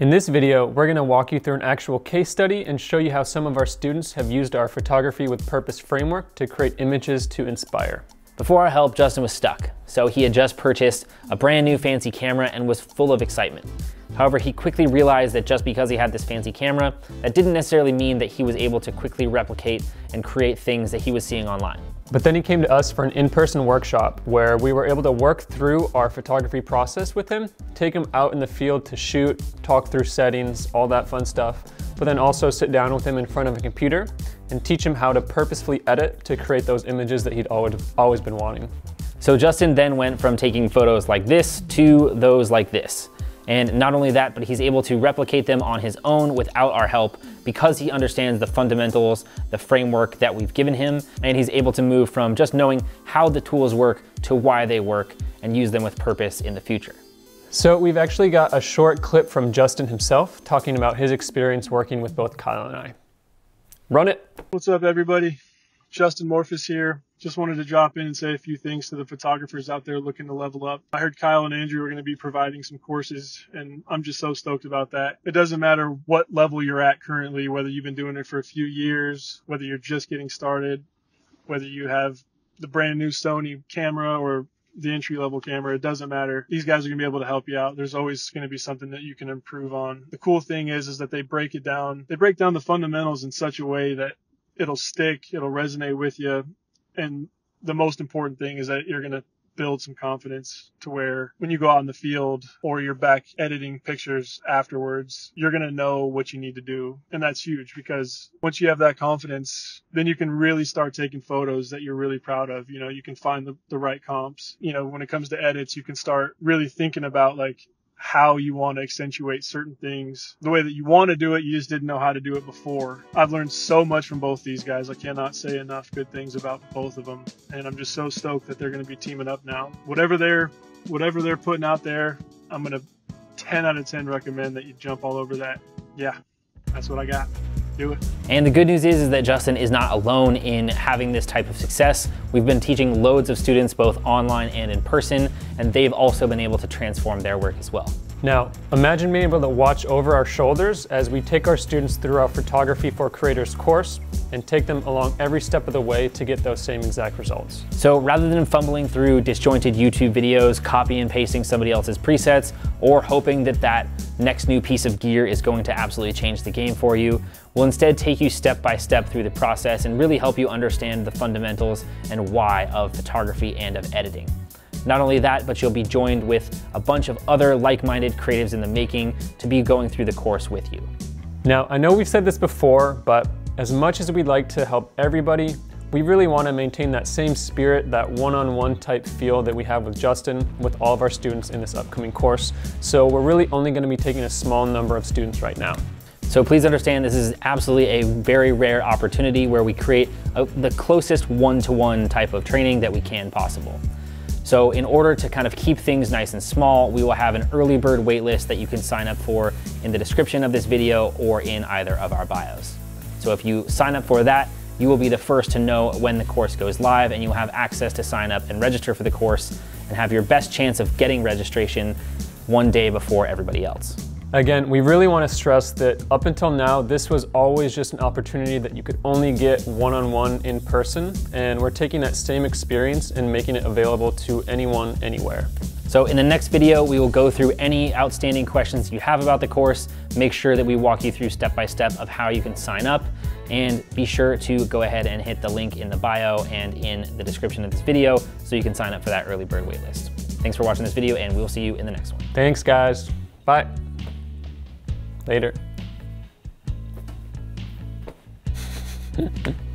In this video, we're gonna walk you through an actual case study and show you how some of our students have used our photography with purpose framework to create images to inspire. Before our help, Justin was stuck. So he had just purchased a brand new fancy camera and was full of excitement. However, he quickly realized that just because he had this fancy camera, that didn't necessarily mean that he was able to quickly replicate and create things that he was seeing online. But then he came to us for an in-person workshop where we were able to work through our photography process with him, take him out in the field to shoot, talk through settings, all that fun stuff, but then also sit down with him in front of a computer and teach him how to purposefully edit to create those images that he'd always, always been wanting. So Justin then went from taking photos like this to those like this. And not only that, but he's able to replicate them on his own without our help because he understands the fundamentals, the framework that we've given him, and he's able to move from just knowing how the tools work to why they work and use them with purpose in the future. So we've actually got a short clip from Justin himself talking about his experience working with both Kyle and I. Run it. What's up everybody? Justin Morphus here. Just wanted to drop in and say a few things to the photographers out there looking to level up. I heard Kyle and Andrew are going to be providing some courses and I'm just so stoked about that. It doesn't matter what level you're at currently, whether you've been doing it for a few years, whether you're just getting started, whether you have the brand new Sony camera or the entry level camera. It doesn't matter. These guys are going to be able to help you out. There's always going to be something that you can improve on. The cool thing is, is that they break it down. They break down the fundamentals in such a way that it'll stick, it'll resonate with you. And the most important thing is that you're going to build some confidence to where when you go out in the field or you're back editing pictures afterwards, you're going to know what you need to do. And that's huge because once you have that confidence, then you can really start taking photos that you're really proud of. You know, you can find the, the right comps. You know, when it comes to edits, you can start really thinking about like, how you want to accentuate certain things. The way that you want to do it you just didn't know how to do it before. I've learned so much from both these guys. I cannot say enough good things about both of them. And i'm just so stoked that they're going to be teaming up now. Whatever they're whatever they're putting out there i'm going to 10 out of 10 recommend that you jump all over that. Yeah that's what i got do it. And the good news is, is that Justin is not alone in having this type of success. We've been teaching loads of students both online and in person, and they've also been able to transform their work as well. Now, imagine being able to watch over our shoulders as we take our students through our Photography for Creators course and take them along every step of the way to get those same exact results. So rather than fumbling through disjointed YouTube videos, copy and pasting somebody else's presets, or hoping that that next new piece of gear is going to absolutely change the game for you, we'll instead take you step by step through the process and really help you understand the fundamentals and why of photography and of editing. Not only that, but you'll be joined with a bunch of other like-minded creatives in the making to be going through the course with you. Now, I know we've said this before, but as much as we'd like to help everybody, we really want to maintain that same spirit, that one-on-one -on -one type feel that we have with Justin, with all of our students in this upcoming course. So we're really only going to be taking a small number of students right now. So please understand this is absolutely a very rare opportunity where we create a, the closest one-to-one -one type of training that we can possible. So in order to kind of keep things nice and small, we will have an early bird waitlist that you can sign up for in the description of this video or in either of our bios. So if you sign up for that, you will be the first to know when the course goes live and you'll have access to sign up and register for the course and have your best chance of getting registration one day before everybody else. Again, we really want to stress that up until now, this was always just an opportunity that you could only get one-on-one -on -one in person, and we're taking that same experience and making it available to anyone, anywhere. So in the next video, we will go through any outstanding questions you have about the course, make sure that we walk you through step by step of how you can sign up, and be sure to go ahead and hit the link in the bio and in the description of this video so you can sign up for that early bird waitlist. Thanks for watching this video, and we'll see you in the next one. Thanks, guys. Bye. Later.